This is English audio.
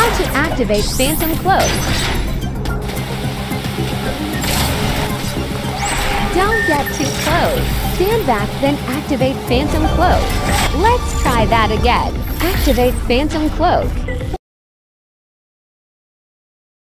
How to activate Phantom Cloak. Don't get too close. Stand back, then activate Phantom Cloak. Let's try that again. Activate Phantom Cloak.